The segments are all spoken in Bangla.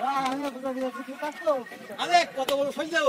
아, 하나 보자, 그냥 그렇게 깠어. 안 해! 왔다, 오늘 손잡아!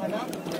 Hello.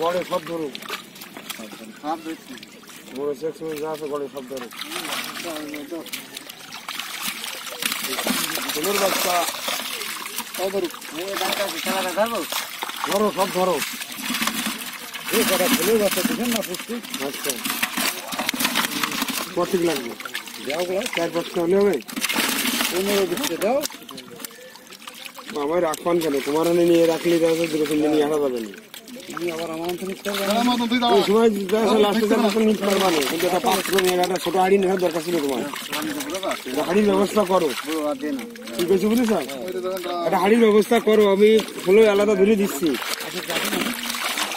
গড়ে সব ধরুন বড় সেকশনে যা আছে গড়ে সব ধরুন ফুলের বাচ্চা। ধরো সব ধরো এই কটা ফুলের বাচ্চা দেখেন না পুষ্টি? আচ্ছা। কত লাগবে? যাও চার পাঁচটা হলে হবে। পনেরো দিচ্ছে দাও। আমায় রাখবান কেন? তোমার এনে নিয়ে রাখলে তাহলে দুটো তিনটে নিয়ে আসা যাবে না। ছোট হাড়ি নেওয়ার দরকার ছিল তোমার। হাড়ির ব্যবস্থা করো। ঠিক আছে বুঝলি স্যার একটা হাড়ির ব্যবস্থা করো আমি ফুলো আলাদা ধরে দিচ্ছি।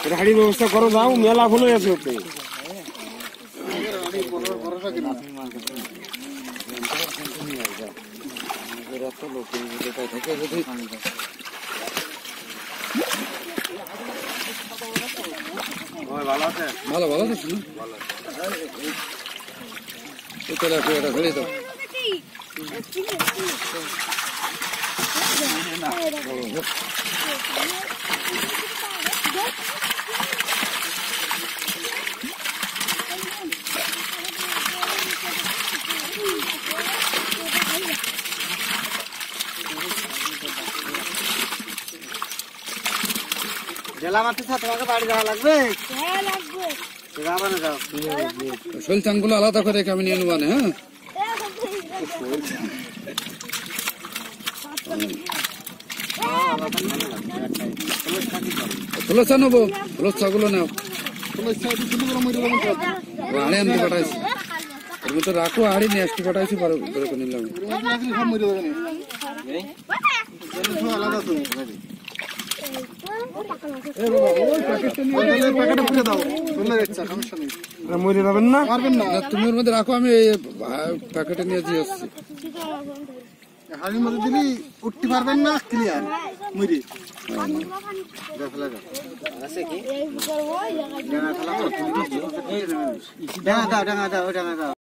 একটা হাড়ির ব্যবস্থা করো যাও মেলা ফুলো আছে ওতে। ভালো ভালো আছে এটা রাখো এটা ধরে দাও জেলা মাঠে তোমাকে বাড়ি যাওয়া লাগবে? যাবা না যাও চানগুলো আলাদা করে আমি নিয়ে নেব না, হ্যাঁ? খোলসা নেব খোলসাগুলো নাও। ও আড়ে আনতে পাঠাইছি। এর মধ্যে রাখো আড়ি নিয়ে আসতে পাঠাইছি নিলাম। এটা মরে যাবেন না না, তুমি মধ্যে রাখো আমি এই প্যাকেটে নিয়ে দিয়ে আসছি হাড়ির মধ্যে দিলি উঠতে পারবেন না ক্লিয়ার মুড়ি ডাঙা দাও ডাঙা দাও ডাঙা দাও